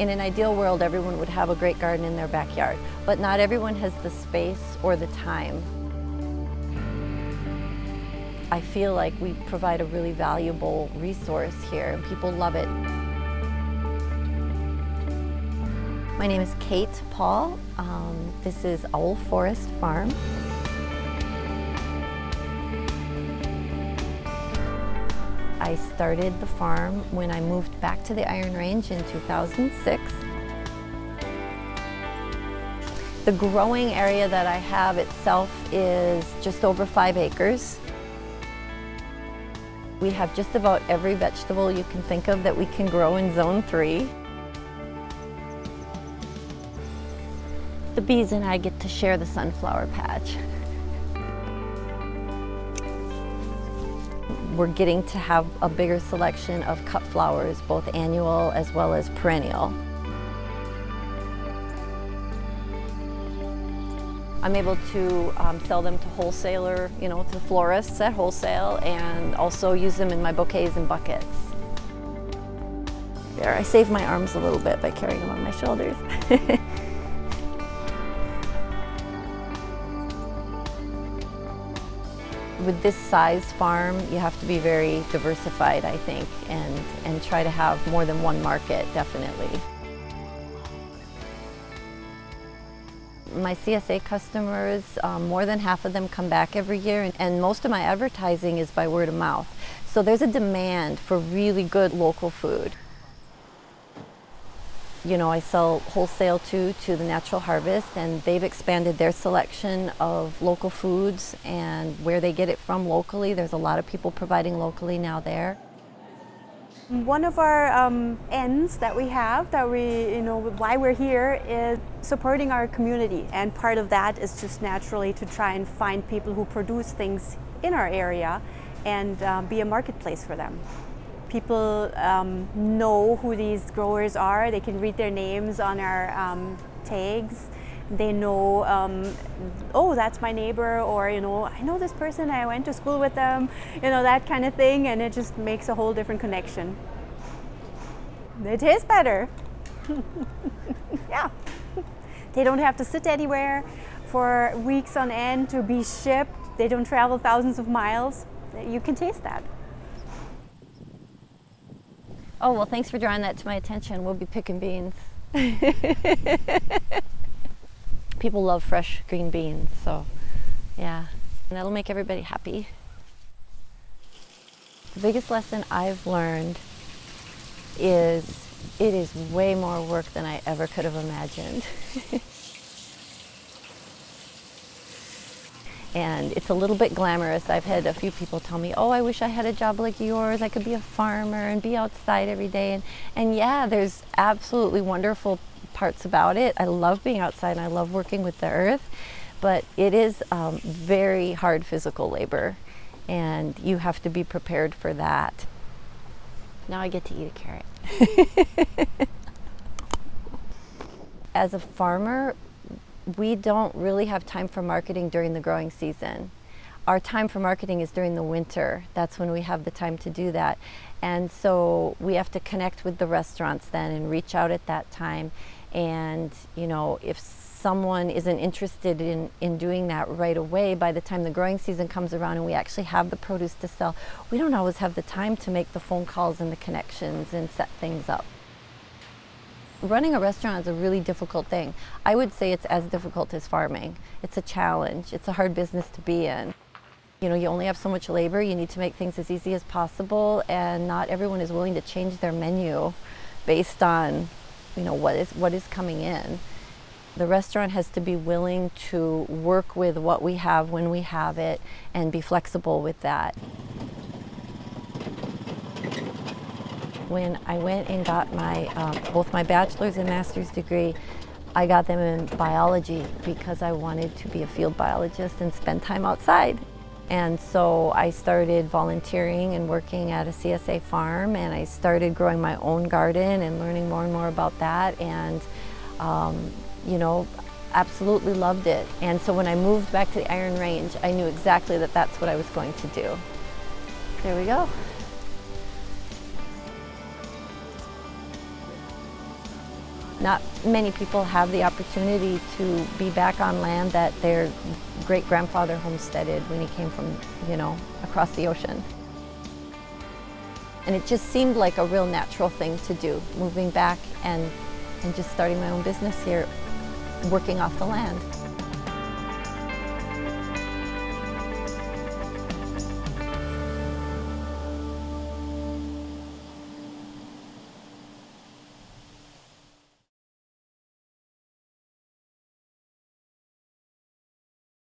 In an ideal world, everyone would have a great garden in their backyard, but not everyone has the space or the time. I feel like we provide a really valuable resource here and people love it. My name is Kate Paul. Um, this is Owl Forest Farm. I started the farm when I moved back to the Iron Range in 2006. The growing area that I have itself is just over five acres. We have just about every vegetable you can think of that we can grow in Zone 3. The bees and I get to share the sunflower patch. We're getting to have a bigger selection of cut flowers, both annual as well as perennial. I'm able to um, sell them to wholesaler, you know, to florists at wholesale and also use them in my bouquets and buckets. There, I save my arms a little bit by carrying them on my shoulders. With this size farm, you have to be very diversified, I think, and, and try to have more than one market, definitely. My CSA customers, um, more than half of them come back every year, and most of my advertising is by word of mouth. So there's a demand for really good local food you know, I sell wholesale too to the Natural Harvest, and they've expanded their selection of local foods and where they get it from locally. There's a lot of people providing locally now there. One of our um, ends that we have, that we, you know, why we're here is supporting our community. And part of that is just naturally to try and find people who produce things in our area and uh, be a marketplace for them people um, know who these growers are. They can read their names on our um, tags. They know, um, oh, that's my neighbor, or you know, I know this person. I went to school with them. You know that kind of thing, and it just makes a whole different connection. They taste better. yeah. They don't have to sit anywhere for weeks on end to be shipped. They don't travel thousands of miles. You can taste that. Oh, well, thanks for drawing that to my attention. We'll be picking beans. People love fresh green beans, so yeah, and that'll make everybody happy. The biggest lesson I've learned is it is way more work than I ever could have imagined. and it's a little bit glamorous. I've had a few people tell me, oh, I wish I had a job like yours. I could be a farmer and be outside every day. And, and yeah, there's absolutely wonderful parts about it. I love being outside and I love working with the earth, but it is um, very hard physical labor and you have to be prepared for that. Now I get to eat a carrot. As a farmer, we don't really have time for marketing during the growing season. Our time for marketing is during the winter. That's when we have the time to do that. And so we have to connect with the restaurants then and reach out at that time. And, you know, if someone isn't interested in, in doing that right away, by the time the growing season comes around and we actually have the produce to sell, we don't always have the time to make the phone calls and the connections and set things up running a restaurant is a really difficult thing. I would say it's as difficult as farming. It's a challenge. It's a hard business to be in. You know, you only have so much labor. You need to make things as easy as possible, and not everyone is willing to change their menu based on, you know, what is what is coming in. The restaurant has to be willing to work with what we have when we have it and be flexible with that. When I went and got my um, both my bachelor's and master's degree, I got them in biology because I wanted to be a field biologist and spend time outside. And so I started volunteering and working at a CSA farm and I started growing my own garden and learning more and more about that and um, you know, absolutely loved it. And so when I moved back to the Iron Range, I knew exactly that that's what I was going to do. There we go. Not many people have the opportunity to be back on land that their great grandfather homesteaded when he came from, you know, across the ocean. And it just seemed like a real natural thing to do, moving back and, and just starting my own business here, working off the land.